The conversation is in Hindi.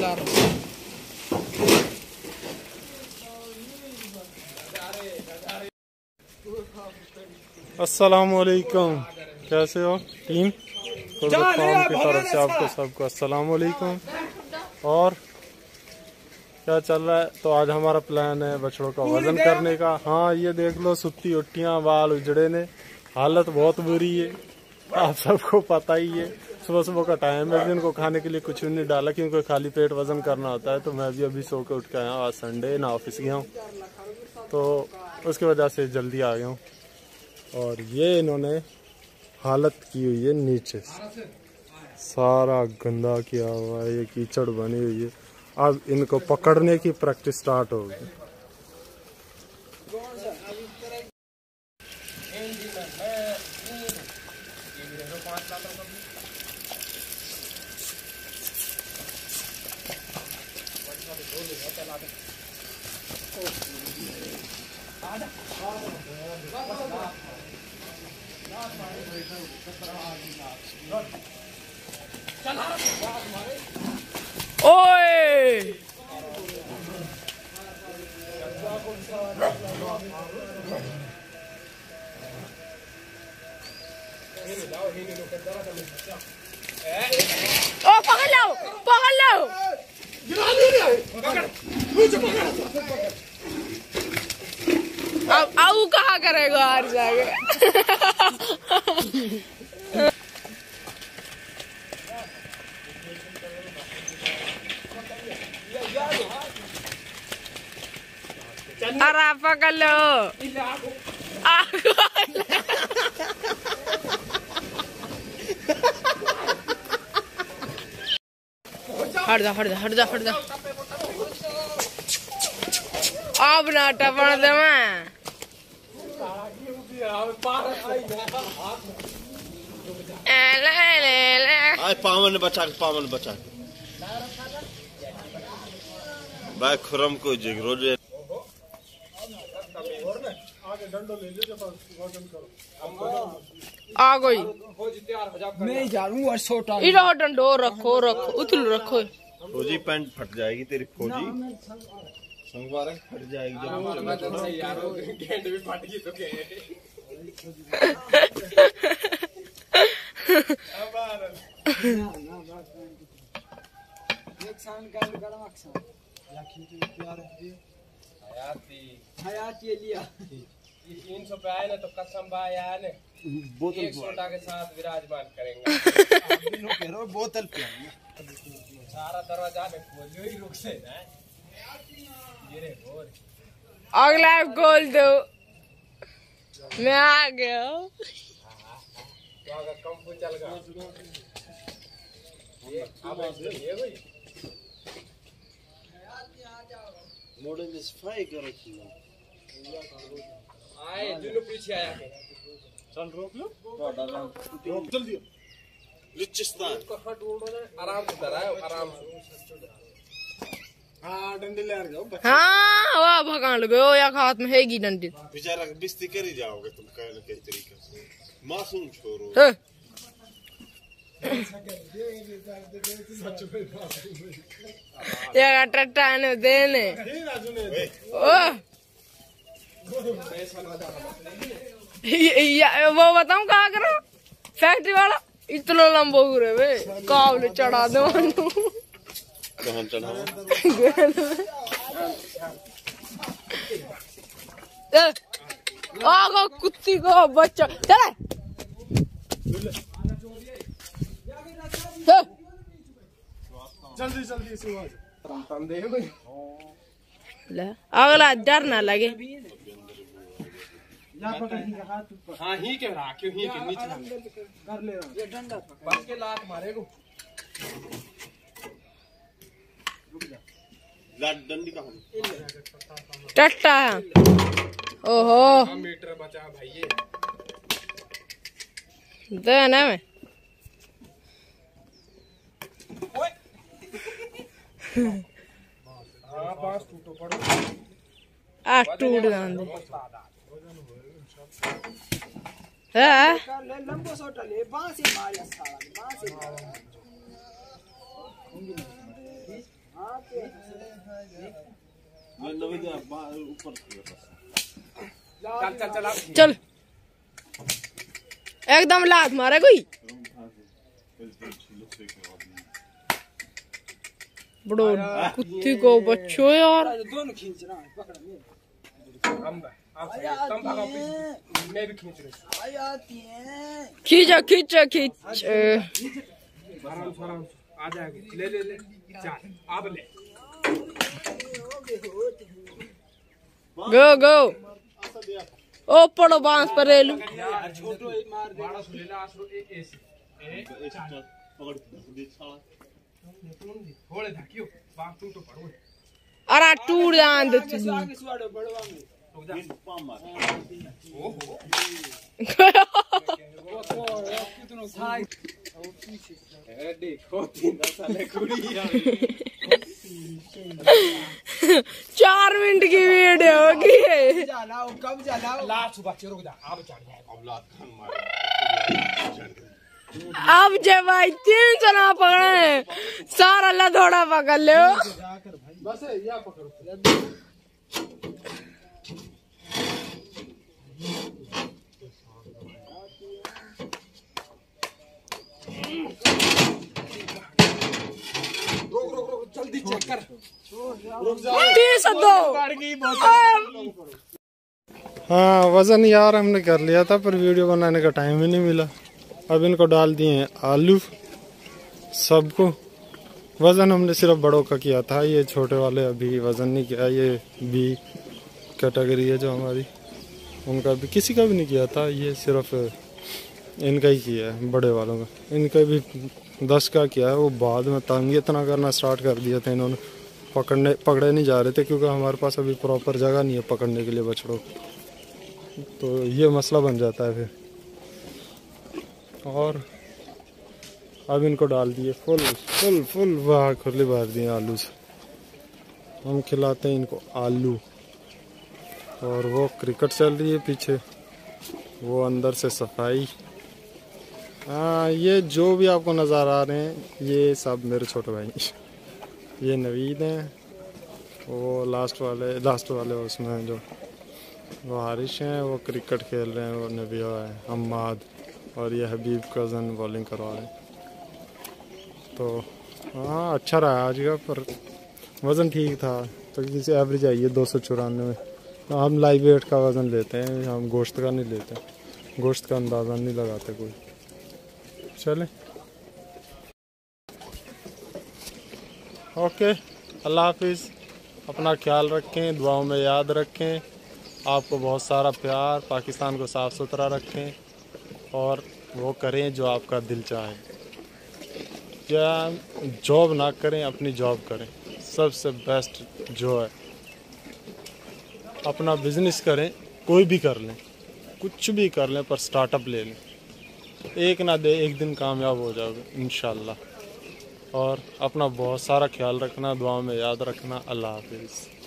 कर अस्सलाम वालेकुम कैसे हो? टीम? फार्म की तरफ़ से आपको सबको अस्सलाम वालेकुम और क्या चल रहा है? तो आज हमारा प्लान है बछड़ों का वज़न करने का। हाँ ये देख लो सुत्ती उट्टियाँ बाल उजड़े ने। हालत बहुत बुरी है। आप सबको पता ही है। सुबह सुबह का टाइम है इनको खाने के लिए कुछ भी नहीं डाला, क्योंकि खाली पेट वज़न करना होता है तो मैं भी अभी सो के उठ के आया आज संडे ना ऑफ़िस गया हूँ। तो उसकी वजह से जल्दी आ गया हूँ। और ये इन्होंने हालत की हुई है नीचे सारा गंदा किया हुआ है, ये कीचड़ बनी हुई है। अब इनको पकड़ने की प्रैक्टिस स्टार्ट होगी ओए! ओ पकड़ लो पकड़ लो। अब अब कहा करेगा हार जाके? अरे पकड़ लो। हट जा हट जा हट जा हट जा। अब ना टपण दे मैं। पावन बचा के पावन बचा के। भाई खुरम को जिगरो जे आ गई। मैं जानू और छोटा इधर डंडो रखो रखो उतल रखो। फौजी पैंट फट जाएगी तेरी फौजी। संगवार फट जाएगी जब हयात। ये लिया तीन सौ पे आए ना तो कसम भाई ने। बोतल एक सोटा के साथ विराजमान करेंगे। बोतल पे सारा दरवाज़ा में खोलियो ही रुक से ना अगला गोल दो। मैं आ गया चल करो की आए दोनों पीछे आया। के बलूचिस्तान उसको हट उड़ो ना आराम से आराम से। हाँ वाह भगान लगे ओ या हाथ में हैगी डंडी। बेचारा बिस्ती कर ही जाओगे तुम कहीं ना कहीं तरीके से। मासूम छोरो। हे। ये टट्टा ने देने ओ। ये- ये- वो बताऊँ कहा करो? फैक्ट्री वाला? इतना लंबा हो रहे वे। काबले चढ़ा दो कहाँ चढ़ाओ आगो कुत्ती को बच्चा। चले। हे। ले, अगला डर ना लगे। हाँ ही के रहा क्यों ही के नीचे बस के लात मारेगो। टट्टा ओहो। मीटर बचा भाई दे ना मैं। आ, टूट है? लंबो ले बाँस ही मारे सारा बाँस ही मारे ये नवे जा बाहर ऊपर से चल। एकदम लात मारे कोई। बड़ो कुत्ते को बच्चो यार। दोनों खींच। खींचा खींचा। खींच आ जाएगी ले ले ले। चल अब ले गो गो ओ पड़ो बाँस पर रेलू यार छोटो एक मार दे बड़ा सुन ले आसरो ए ऐसे ए पकड़ दे छाला थोड़े धाकियो बाप तू तो पड़ो अरे टूट जान दे तू ओहो चार मिनट की वीडियो होगी अब जब भाई तीन सौ ना पकड़े सारा लथोड़ा पकड़ लो बस या पकड़ो हाँ वज़न यार हमने कर लिया था, पर वीडियो बनाने का टाइम ही नहीं मिला। अब इनको डाल दिए आलू, सबको। वज़न हमने सिर्फ़ बड़ों का किया था, ये छोटे वाले अभी वज़न नहीं किया, ये बी कैटेगरी है जो हमारी। उनका भी किसी का भी नहीं किया था, ये सिर्फ़ इनका ही किया है, बड़े वालों का। इनका भी दस का किया है, वो बाद में तंग इतना करना स्टार्ट कर दिया था इन्होंने। पकड़ने, पकड़े नहीं जा रहे थे क्योंकि हमारे पास अभी प्रॉपर जगह नहीं है पकड़ने के लिए बछड़ों तो ये मसला बन जाता है फिर। और अब इनको डाल दिए फुल फुल फुल बाहर खुले भर दिए आलू से। हम खिलाते हैं इनको आलू। और वो क्रिकेट चल रही है पीछे। वो अंदर से सफ़ाई। हाँ ये जो भी आपको नज़र आ रहे हैं, ये सब मेरे छोटे भाई ये नवीद हैं, वो लास्ट वाले लास्ट वाले उसमें जो। वो हारिश हैं, वो क्रिकेट खेल रहे हैं, वो नबिया है, हम्माद और ये हबीब कज़न बॉलिंग करवा रहे हैं। तो हाँ अच्छा रहा आज का, पर वज़न ठीक था। तो किसी एवरेज आई है दो सौ चौरानवे। तो हम लाइव वेट का वज़न लेते हैं, हम गोश्त का नहीं लेते। गोश्त का अंदाज़ा नहीं लगाते कोई। चले। ओके अल्लाह हाफिज़। अपना ख्याल रखें, दुआओं में याद रखें। आपको बहुत सारा प्यार, पाकिस्तान को साफ़ सुथरा रखें और वो करें जो आपका दिल चाहे। क्या जॉब ना करें, अपनी जॉब करें। सबसे बेस्ट जो है, अपना बिज़नेस करें, कोई भी कर लें, कुछ भी कर लें, पर स्टार्टअप ले लें। एक ना दे, एक दिन कामयाब हो जाओगे इन और अपना बहुत सारा ख्याल रखना दुआ में याद रखना। अल्लाह हाफिज़।